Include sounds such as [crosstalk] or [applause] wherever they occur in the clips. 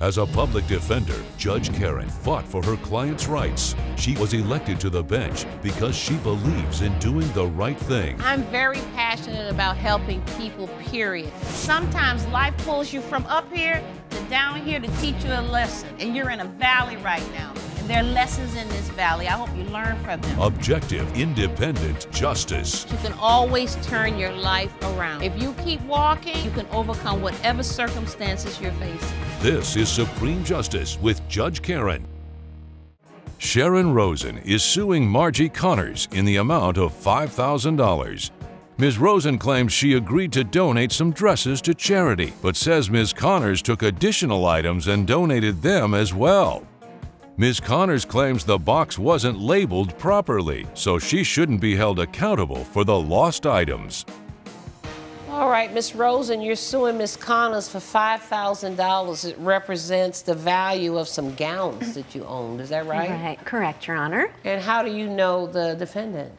As a public defender, Judge Karen fought for her client's rights. She was elected to the bench because she believes in doing the right thing. I'm very passionate about helping people, period. Sometimes life pulls you from up here to down here to teach you a lesson, and you're in a valley right now. And there are lessons in this valley. I hope you learn from them. Objective, independent justice. You can always turn your life around. If you keep walking, you can overcome whatever circumstances you're facing. This is Supreme Justice with Judge Karen. Sharon Rosen is suing Margie Connors in the amount of $5,000. Ms. Rosen claims she agreed to donate some dresses to charity, but says Ms. Connors took additional items and donated them as well. Ms. Connors claims the box wasn't labeled properly, so she shouldn't be held accountable for the lost items. All right, Ms. Rosen, you're suing Ms. Connors for $5,000. It represents the value of some gowns that you owned. Is that right? Right, correct, Your Honor. And how do you know the defendant?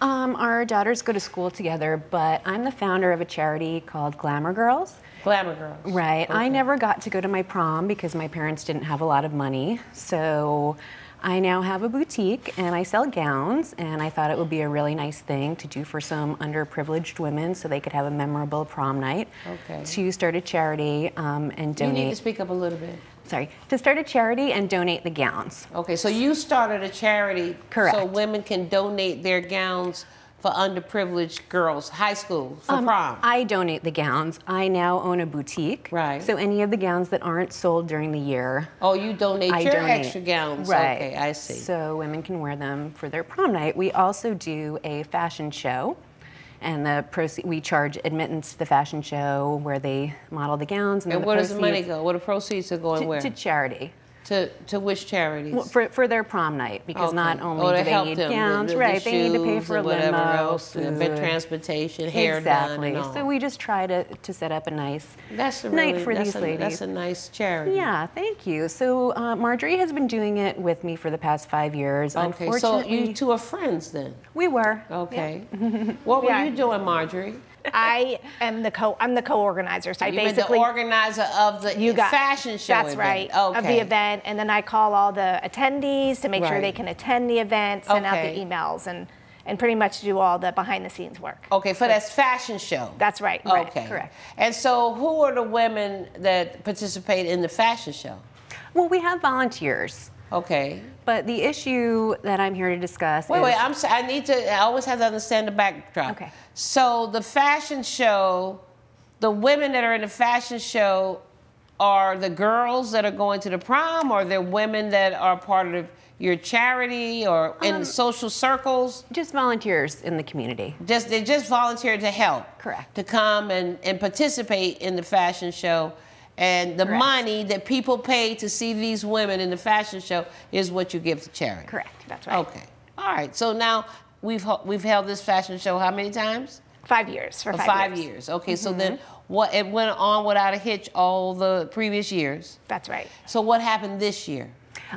Um, our daughters go to school together, but I'm the founder of a charity called Glamour Girls. Glamour Girls. Right. Okay. I never got to go to my prom because my parents didn't have a lot of money. So I now have a boutique and I sell gowns, and I thought it would be a really nice thing to do for some underprivileged women so they could have a memorable prom night. Okay. To start a charity um, and donate. You need to speak up a little bit. Sorry. To start a charity and donate the gowns. Okay, so you started a charity Correct. so women can donate their gowns for underprivileged girls, high school, for Um, prom. I donate the gowns. I now own a boutique. Right. So any of the gowns that aren't sold during the year, oh, you donate I your donate. extra gowns. Right. Okay, I see. So women can wear them for their prom night. We also do a fashion show. And the proceed, we charge admittance to the fashion show where they model the gowns. And, and where does the money proceeds- go? Where the proceeds are going To, where? to charity. To, to which charities? Well, for, for their prom night, because Okay. not only Oh, do they need gowns, the- the right? they need to pay for a whatever limo, else, the food. transportation, hair exactly. done, and all. So we just try to, to set up a nice that's a night really, for that's these a, ladies. That's a nice charity. Yeah, thank you. So uh, Marjorie has been doing it with me for the past five years. Okay, so Unfortunately, you two are friends then. we were. Okay. [laughs] what were Yeah. you doing, Marjorie? I am the co. I'm the co-organizer. So I You've been the basically organizer of the you got fashion show. That's event. right. Okay. Of the event, and then I call all the attendees to make sure they can attend the event, send out the emails, and and pretty much do all the behind-the-scenes work. Okay, for that fashion show. That's right. Okay. correct. And so, who are the women that participate in the fashion show? Well, we have volunteers, Okay. but the issue that I'm here to discuss Wait, is wait. I'm. I need to. I always have to understand the backdrop. Okay. So the fashion show, the women that are in the fashion show, are the girls that are going to the prom, or they're women that are part of your charity or in Um, social circles? just volunteers in the community. Just they just volunteer to help. Correct. To come and, and participate in the fashion show. And the Correct. money that people pay to see these women in the fashion show is what you give to charity. Correct. That's right. Okay. All right. So now we've we've held this fashion show how many times? Five years for five, five years. years. Okay. So then what it went on without a hitch all the previous years. That's right. So what happened this year?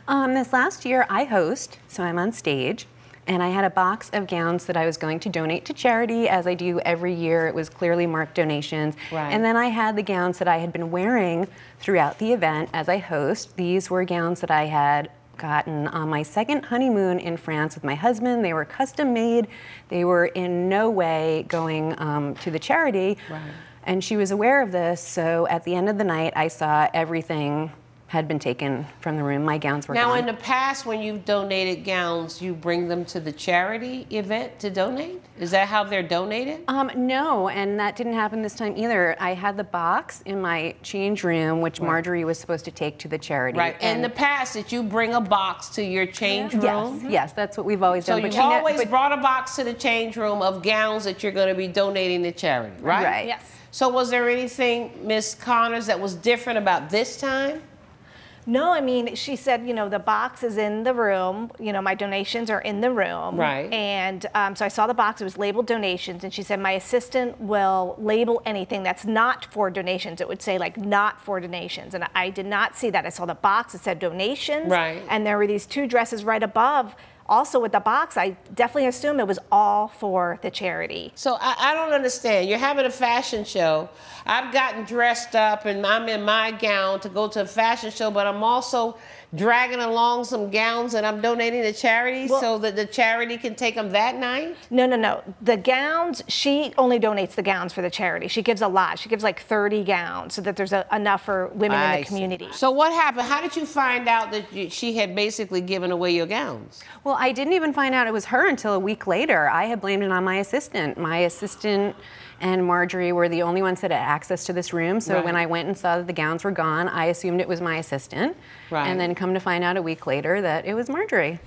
Um, this last year, I host, so I'm on stage, and I had a box of gowns that I was going to donate to charity, as I do every year. It was clearly marked donations. Right. And then I had the gowns that I had been wearing throughout the event as I host. These were gowns that I had gotten on my second honeymoon in France with my husband. They were custom made. They were in no way going um, to the charity. Right. And she was aware of this, so at the end of the night, I saw everything had been taken from the room. My gowns were Now, gone. in the past, when you've donated gowns, you bring them to the charity event to donate? Is that how they're donated? Um, no, and that didn't happen this time either. I had the box in my change room, which Marjorie was supposed to take to the charity. Right. In And the past, did you bring a box to your change yes, room? yes, that's what we've always So done. you've always but- brought a box to the change room of gowns that you're going to be donating to charity, right? Right. Yes. So was there anything, Miss Connors, that was different about this time? No, I mean, she said, you know, the box is in the room. You know, my donations are in the room. Right. And um, so I saw the box. It was labeled donations, and she said my assistant will label anything that's not for donations. It would say like not for donations, and I did not see that. I saw the box. It said donations. Right. And there were these two dresses right above. Also with the box, I definitely assume it was all for the charity. So I, I, don't understand. You're having a fashion show. I've gotten dressed up and I'm in my gown to go to a fashion show, but I'm also dragging along some gowns that I'm donating to charity well, so that the charity can take them that night? No, no, no. The gowns, she only donates the gowns for the charity. She gives a lot. She gives like 30 gowns so that there's a, enough for women I in the community. See. So what happened? How did you find out that you, she had basically given away your gowns? Well, I didn't even find out it was her until a week later. I had blamed it on my assistant. My assistant and Marjorie were the only ones that had access to this room. So right. when I went and saw that the gowns were gone, I assumed it was my assistant. Right. And then come to find out a week later that it was Marjorie.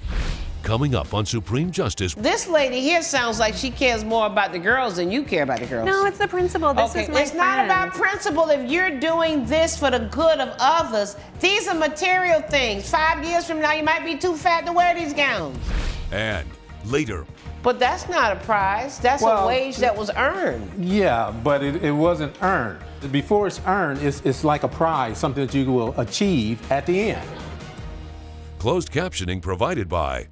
Coming up on Supreme Justice. This lady here sounds like she cares more about the girls than you care about the girls. No, it's the principal. This okay. is my It's friend. not about principle. If you're doing this for the good of others, these are material things. Five years from now, you might be too fat to wear these gowns. And later, but that's not a prize. That's well, a wage that was earned. Yeah, but it, it wasn't earned. Before it's earned, it's, it's like a prize, something that you will achieve at the end. Closed captioning provided by.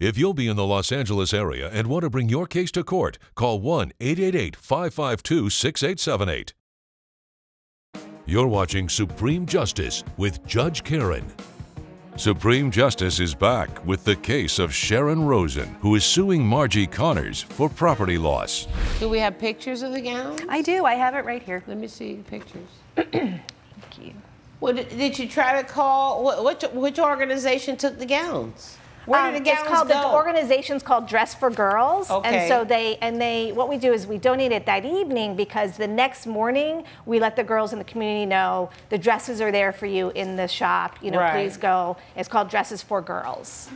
If you'll be in the Los Angeles area and want to bring your case to court, call 1 888 552 6878. You're watching Supreme Justice with Judge Karen. Supreme Justice is back with the case of Sharon Rosen, who is suing Margie Connors for property loss. Do we have pictures of the gown? I do. I have it right here. Let me see the pictures. [clears throat] Thank you. Well, did, did you try to call, which, which organization took the gowns? Where um, did the gowns it's called, go? The organization's called Dress for Girls. Okay. And so they, and they, what we do is we donate it that evening because the next morning we let the girls in the community know the dresses are there for you in the shop. You know, right. please go. It's called Dresses for Girls.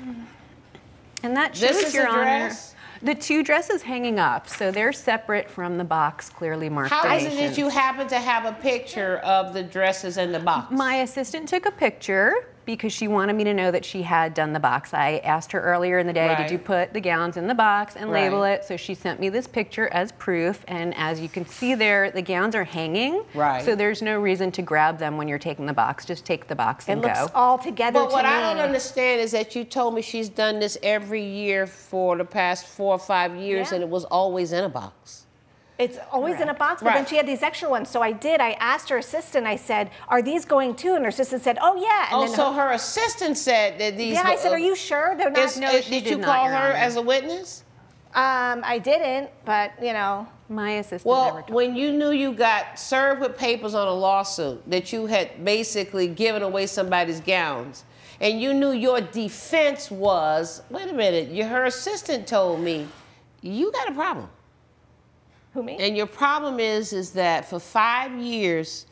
And that shows, this is Your Honor, the two dresses hanging up, so they're separate from the box clearly marked. How is it that you happen to have a picture of the dresses in the box? My assistant took a picture because she wanted me to know that she had done the box. I asked her earlier in the day, right. did you put the gowns in the box and right. label it? So she sent me this picture as proof. And as you can see there, the gowns are hanging. Right. So there's no reason to grab them when you're taking the box. Just take the box it and go. It looks all together But to what me. I don't understand is that you told me she's done this every year for the past four or five years yeah. and it was always in a box. It's always Correct. in a box, but right. then she had these extra ones. So I did. I asked her assistant. I said, "Are these going too?" And her assistant said, "Oh yeah." And oh, so her, her, assistant said that these. Yeah, I said, "Are you sure they're not?" Is, no, did, did you not, call her as a witness? Um, I didn't, but you know. My assistant. Well, when you knew you got served with papers on a lawsuit that you had basically given away somebody's gowns, and you knew your defense was, wait a minute, your, her assistant told me, you got a problem. Who me? And your problem is, is that for five years,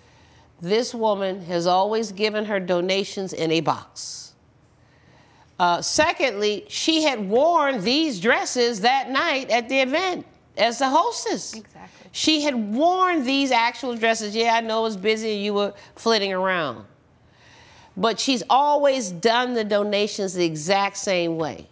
this woman has always given her donations in a box. Uh, secondly, she had worn these dresses that night at the event as the hostess. Exactly. She had worn these actual dresses. Yeah, I know it was busy and you were flitting around. But she's always done the donations the exact same way.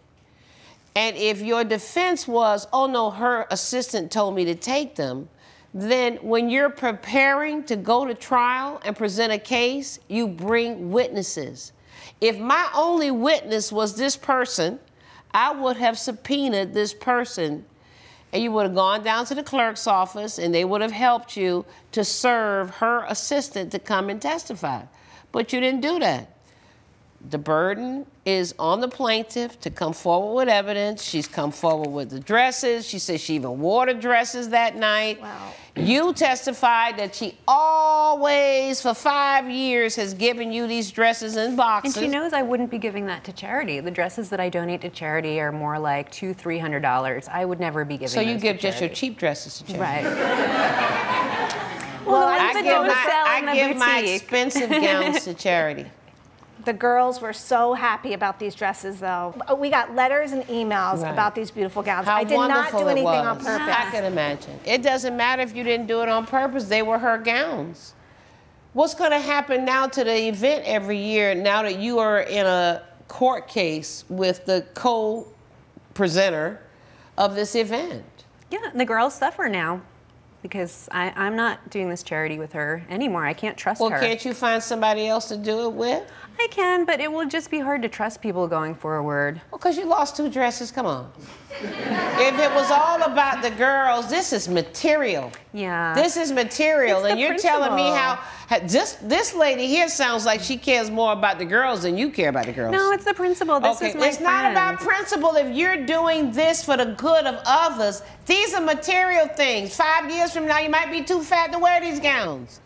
And if your defense was, oh no, her assistant told me to take them, then when you're preparing to go to trial and present a case, you bring witnesses. If my only witness was this person, I would have subpoenaed this person and you would have gone down to the clerk's office and they would have helped you to serve her assistant to come and testify. But you didn't do that. The burden is on the plaintiff to come forward with evidence. She's come forward with the dresses. She says she even wore the dresses that night. Wow. You testified that she always, for five years, has given you these dresses in boxes. And she knows I wouldn't be giving that to charity. The dresses that I donate to charity are more like two, three hundred dollars. I would never be giving. So you give just your cheap dresses to charity, right? [laughs] well, well I give, my, I give my expensive gowns to [laughs] charity. The girls were so happy about these dresses, though. We got letters and emails right. about these beautiful gowns. How I did not do anything on purpose. I can imagine. It doesn't matter if you didn't do it on purpose. They were her gowns. What's going to happen now to the event every year now that you are in a court case with the co-presenter of this event? Yeah, the girls suffer now because I, am not doing this charity with her anymore. I can't trust well, her. Well, can't you find somebody else to do it with? I can, but it will just be hard to trust people going forward. Well, because you lost two dresses. Come on. if it was all about the girls, this is material. Yeah. This is material, It's and you're telling me principle. how this this lady here sounds like she cares more about the girls than you care about the girls. No, it's the principle. This okay, is my it's not about principle. If you're doing this for the good of others, these are material things. Five years from now, you might be too fat to wear these gowns.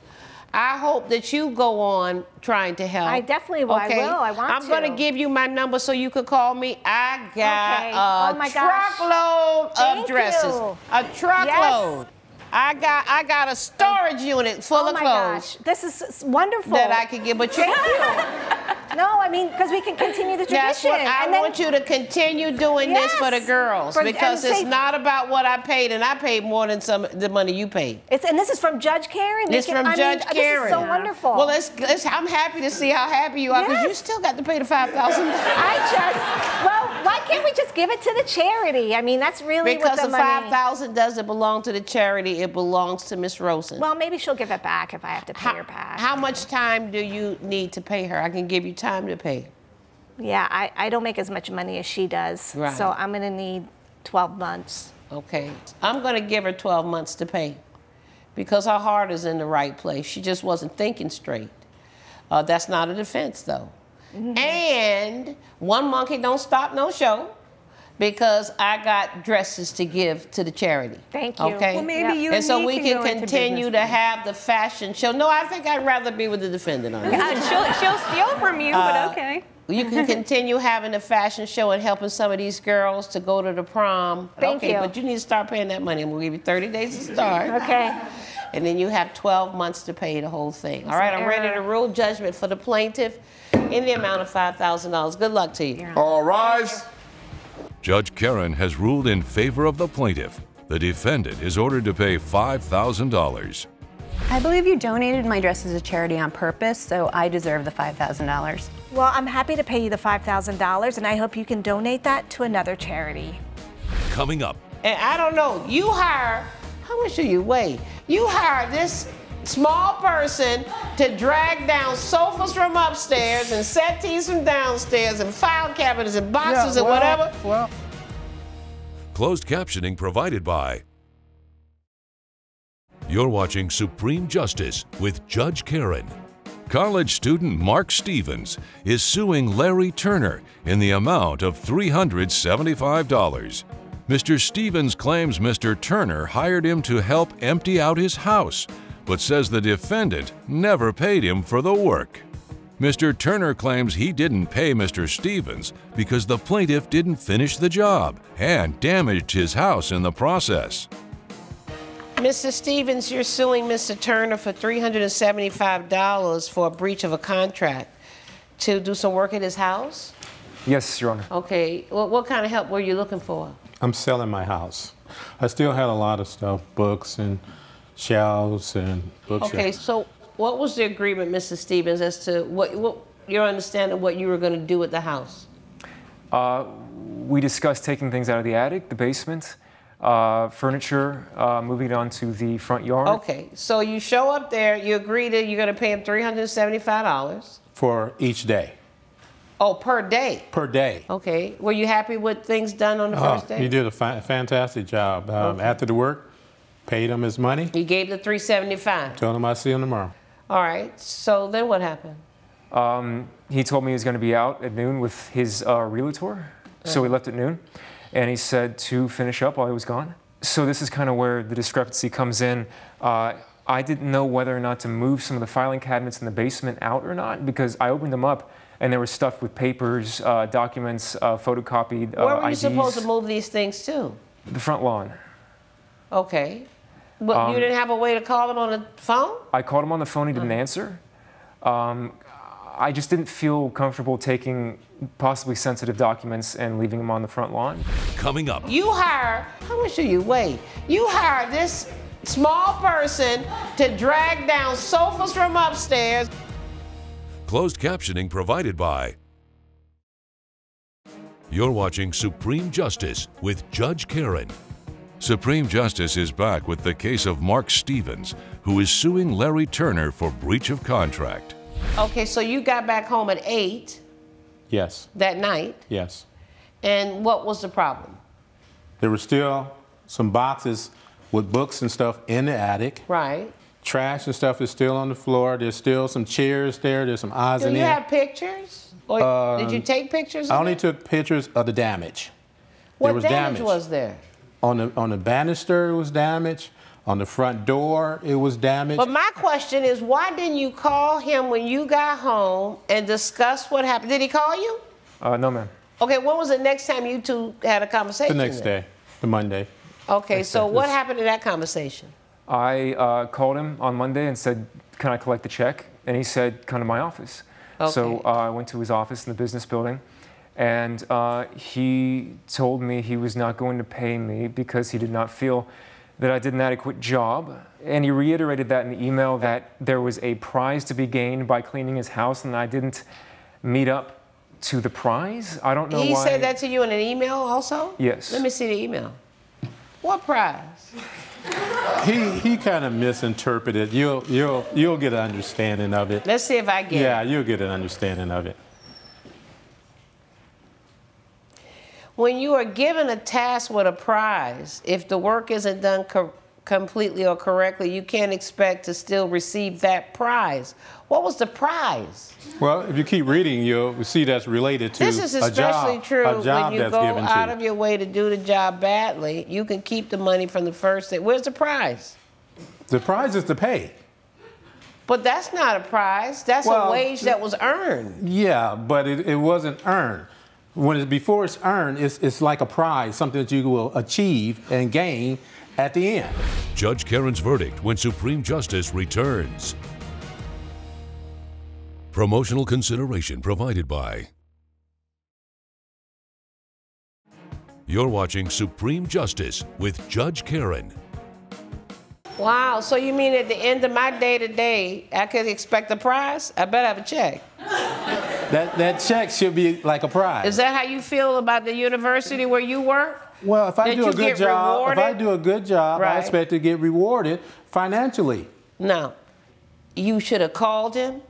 I hope that you go on trying to help. I definitely will. I will. I want I'm going to. to give you my number so you could call me. I got Okay. a Oh my gosh. truckload of Thank dresses. you. A truckload. I got I got a storage unit full oh of my clothes gosh, this is wonderful. that I can give, but you. [laughs] no, I mean because we can continue the tradition. That's what I then- want you to continue doing this for the girls For- because it's say- not about what I paid, and I paid more than some the money you paid. It's, and this is from Judge Karen. Making- from I Judge mean, Karen. This is so wonderful. Well, it's, it's, I'm happy to see how happy you are because Yes. you still got to pay the five thousand. I just well, why can't we just give it to the charity? I mean, that's really Because what the, the money. five thousand doesn't belong to the charity; it belongs to Miss Rosen. Well, maybe she'll give it back if I have to pay how, her back. how much time do you need to pay her? I can give you time to pay. Yeah, I, I don't make as much money as she does, Right. so I'm gonna need 12 months. Okay, I'm going to give her 12 months to pay because her heart is in the right place. She just wasn't thinking straight. Uh, that's not a defense, though. And one monkey don't stop no show because I got dresses to give to the charity. Thank you. Okay. Well, maybe Yep. you and and so we can can continue to have the fashion show. No, I think I'd rather be with the defendant on this. Uh, she'll, she'll steal from you, Uh, but okay. You can [laughs] continue having the fashion show and helping some of these girls to go to the prom. Thank okay, you. but you need to start paying that money. I'm gonna give you 30 days to [laughs] start. Okay. And then you have 12 months to pay the whole thing. All right, I'm ready to rule judgment for the plaintiff in the amount of $5,000. Good luck to you. All rise. Judge Karen has ruled in favor of the plaintiff. The defendant is ordered to pay $5,000. I believe you donated my dress as a charity on purpose, so I deserve the $5,000. Well, I'm happy to pay you the $5,000, and I hope you can donate that to another charity. Coming up, And I don't know, you hire, how much do you weigh? You hire this small person to drag down sofas from upstairs and settees from downstairs and file cabinets and boxes and whatever. Well, closed captioning provided by. You're watching Supreme Justice with Judge Karen. College student Mark Stevens is suing Larry Turner in the amount of $375. Mr. Stevens claims Mr. Turner hired him to help empty out his house, but says the defendant never paid him for the work. Mr. Turner claims he didn't pay Mr. Stevens because the plaintiff didn't finish the job and damaged his house in the process. Mr. Stevens, you're suing Mr. Turner for $375 for a breach of a contract to do some work at his house? Yes, Your Honor. Okay, what, what kind of help were you looking for? I'm selling my house. I still had a lot of stuff, books and shelves and bookshelves. Okay, so what was the agreement, Mrs. Stevens, as to what, what your understanding what you were going to do with the house? Uh, we discussed taking things out of the attic, the basement, uh, furniture, uh, moving it onto the front yard. Okay, so you show up there, you agree that you're going to pay him $375. For each day, Oh, per day. per day. Okay, were you happy with things done on the Oh, first day? you did a fa- fantastic job. Um, After the work, paid him his money. You gave the 375. Told him I'll see him tomorrow. All right, so then what happened? Um, he told me he was going to be out at noon with his uh, realtor, so we left at noon, and he said to finish up while he was gone. So this is kind of where the discrepancy comes in. Uh, I didn't know whether or not to move some of the filing cabinets in the basement out or not because I opened them up and they were stuffed with papers, uh, documents, uh, photocopied uh, Where were you IDs. supposed to move these things to? The front lawn. Okay. But Um, you didn't have a way to call them on the phone? I called him on the phone. He didn't answer. Um, I just didn't feel comfortable taking possibly sensitive documents and leaving them on the front lawn. Coming up, You hire, how much do you weigh? You hire this small person to drag down sofas from upstairs. closed captioning provided by. You're watching Supreme Justice with Judge Karen. Supreme Justice is back with the case of Mark Stevens, who is suing Larry Turner for breach of contract. Okay, so you got back home at 8 Yes. that night, Yes. and what was the problem? There were still some boxes with books and stuff in the attic. Right. Trash and stuff is still on the floor. There's still some chairs there. There's some odds Do in you there. have pictures? Or did you take pictures? Um, I of only it? took pictures of the damage. What there was damage, damage. was there? On the on the banister, it was damaged. On the front door, it was damaged. But my question is, why didn't you call him when you got home and discuss what happened? Did he call you? Uh, no, ma'am. Okay, when was the next time you two had a conversation? the next then? day, the Monday. Okay, so day. what This- happened in that conversation? I uh, called him on Monday and said, "Can I collect the check?" And he said, "Come to my office." So Okay. uh, I went to his office in the business building, and uh, he told me he was not going to pay me because he did not feel that I did an adequate job. And he reiterated that in the email that there was a prize to be gained by cleaning his house, and I didn't meet up to the prize. I don't know He why. said that to you in an email also? Yes. Let me see the email. What prize? [laughs] He he kind of misinterpreted. You'll you'll you'll get an understanding of it. Let's see if I get Yeah, it. you'll get an understanding of it. When you are given a task with a prize, if the work isn't done co- completely or correctly, you can't expect to still receive that prize. What was the prize? Well, if you keep reading, you'll see that's related to This is especially job, true when you go out of your way to do the job badly. You can keep the money from the first day. Where's the prize? The prize is the pay. But that's not a prize. That's a wage that was earned. Yeah, but it, it wasn't earned. When it's before it's earned, it's, it's like a prize, something that you will achieve and gain at the end. Judge Karen's verdict when Supreme Justice returns. Promotional consideration provided by. You're watching Supreme Justice with Judge Karen. Wow. So you mean at the end of my day to day, I could expect a prize? I better have a check. [laughs] That that check should be like a prize. Is that how you feel about the university where you work? well, if I do a good job, if I do a good job, I expect to get rewarded financially. No. You should have called him.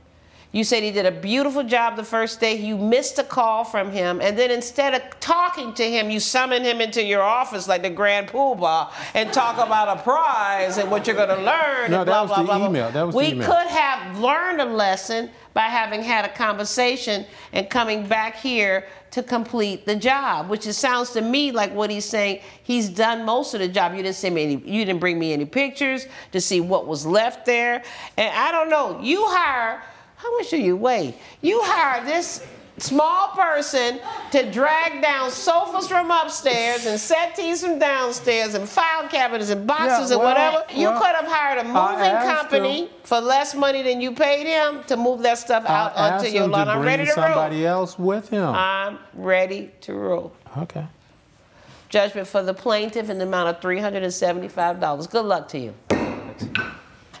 You said he did a beautiful job the first day. You missed a call from him. And then instead of talking to him, you summoned him into your office like the grand poobah and talk about a prize and what you're going to learn. No, and that blah, was blah, the blah, email. That was the we email. could have learned a lesson by having had a conversation and coming back here to complete the job, which it sounds to me like what he's saying. He's done most of the job. You didn't send me any. You didn't bring me any pictures to see what was left there, and I don't know. You hire. How much do you weigh? You hire this small person to drag down sofas from upstairs and settees from downstairs and file cabinets and boxes Yeah, and well, whatever. You well, could have hired a moving company him- for less money than you paid him to move that stuff out I onto your lawn. I'm ready to somebody rule. else with him. I'm ready to rule. okay. Judgment for the plaintiff in the amount of $375. Good luck to you.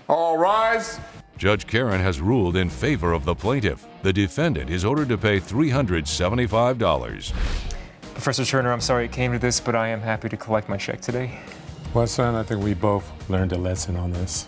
All rise. Judge Karen has ruled in favor of the plaintiff. The defendant is ordered to pay $375. Professor Turner, I'm sorry it came to this, but I am happy to collect my check today. Well, son, I think we both learned a lesson on this.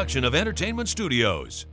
Production of Entertainment Studios.